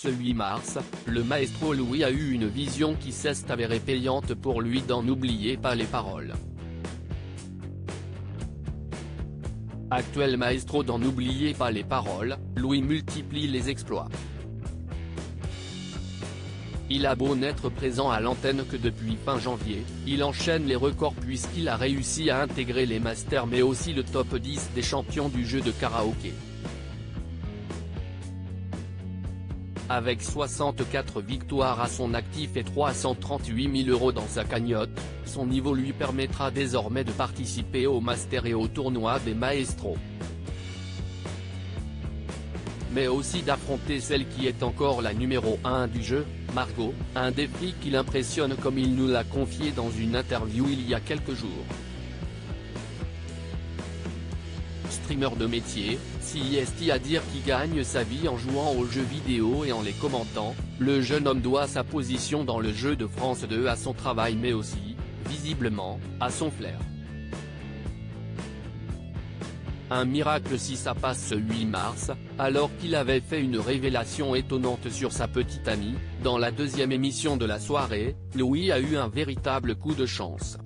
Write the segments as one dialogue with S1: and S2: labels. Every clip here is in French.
S1: Ce 8 mars, le maestro Louis a eu une vision qui s'est avérée payante pour lui dans N'oubliez pas les paroles. Actuel maestro dans N'oubliez pas les paroles, Louis multiplie les exploits. Il a beau n'être présent à l'antenne que depuis fin janvier, il enchaîne les records puisqu'il a réussi à intégrer les masters mais aussi le top 10 des champions du jeu de karaoké. Avec 64 victoires à son actif et 338 000 euros dans sa cagnotte, son niveau lui permettra désormais de participer au Master et au tournoi des Maestros. Mais aussi d'affronter celle qui est encore la numéro 1 du jeu, Margot, un défi qui l'impressionne comme il nous l'a confié dans une interview il y a quelques jours. Streamer de métier, est à dire qu'il gagne sa vie en jouant aux jeux vidéo et en les commentant, le jeune homme doit sa position dans le jeu de France 2 à son travail mais aussi, visiblement, à son flair. Un miracle si ça passe ce 8 mars, alors qu'il avait fait une révélation étonnante sur sa petite amie, dans la deuxième émission de la soirée, Louis a eu un véritable coup de chance.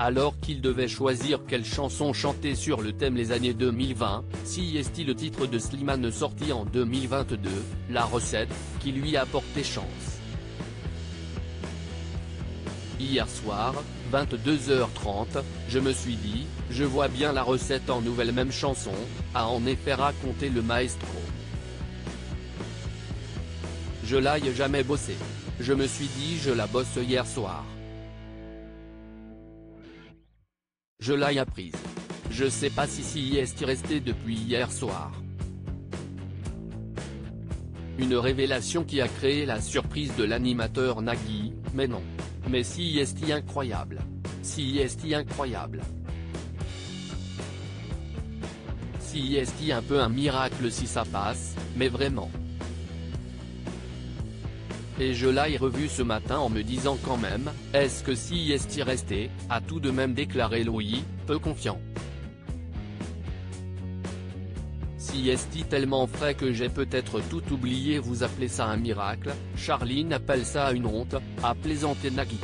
S1: Alors qu'il devait choisir quelle chanson chanter sur le thème les années 2020, si est le titre de Slimane sorti en 2022, la recette, qui lui a porté chance. Hier soir, 22h30, je me suis dit, je vois bien la recette en nouvelle même chanson, a en effet raconté le maestro. Je l'aille jamais bossé. Je me suis dit je la bosse hier soir. Je l'ai apprise. Je sais pas si si est resté depuis hier soir. Une révélation qui a créé la surprise de l'animateur Nagui, mais non. Mais si est incroyable? Si est incroyable? Si est un peu un miracle si ça passe, mais vraiment. Et je l'ai revu ce matin en me disant quand même, est-ce que si est resté, a tout de même déclaré Louis, peu confiant. Si est tellement frais que j'ai peut-être tout oublié vous appelez ça un miracle, Charline appelle ça une honte, a plaisanté Nagui.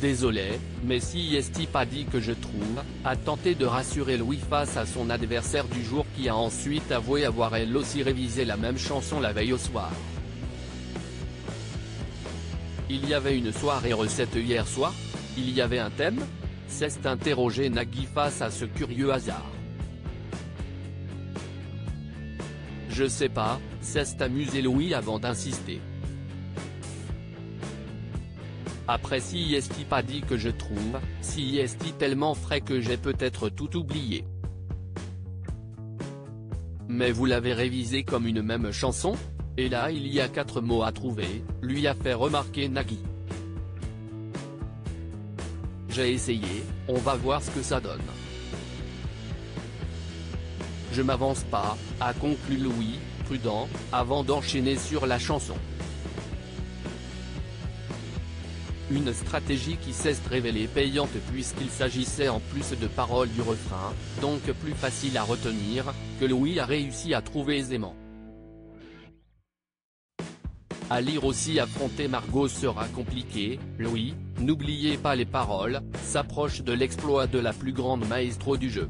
S1: Désolé, mais si Esti pas dit que je trouve, a tenté de rassurer Louis face à son adversaire du jour qui a ensuite avoué avoir elle aussi révisé la même chanson la veille au soir. Il y avait une soirée recette hier soir Il y avait un thème C'est interrogé Nagui face à ce curieux hasard. Je sais pas, c'est amusé Louis avant d'insister. Après si est pas dit que je trouve, si est tellement frais que j'ai peut-être tout oublié. Mais vous l'avez révisé comme une même chanson? Et là il y a quatre mots à trouver, lui a fait remarquer Nagui. J'ai essayé, on va voir ce que ça donne. Je m'avance pas, a conclu Louis, prudent, avant d'enchaîner sur la chanson. Une stratégie qui s'est révélée payante puisqu'il s'agissait en plus de paroles du refrain, donc plus facile à retenir, que Louis a réussi à trouver aisément. À lire aussi affronter Margot sera compliqué, Louis, n'oubliez pas les paroles, s'approche de l'exploit de la plus grande maestro du jeu.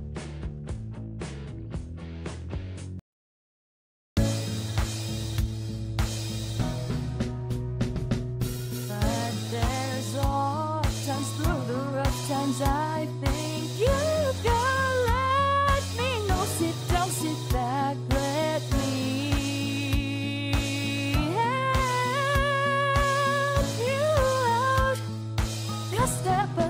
S1: ser